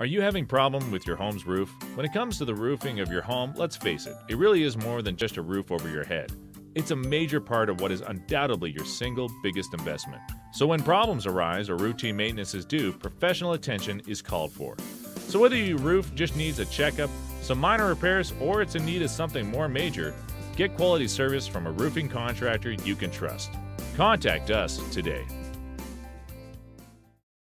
Are you having problem with your home's roof? When it comes to the roofing of your home, let's face it, it really is more than just a roof over your head. It's a major part of what is undoubtedly your single biggest investment. So when problems arise or routine maintenance is due, professional attention is called for. So whether your roof just needs a checkup, some minor repairs, or it's in need of something more major, get quality service from a roofing contractor you can trust. Contact us today.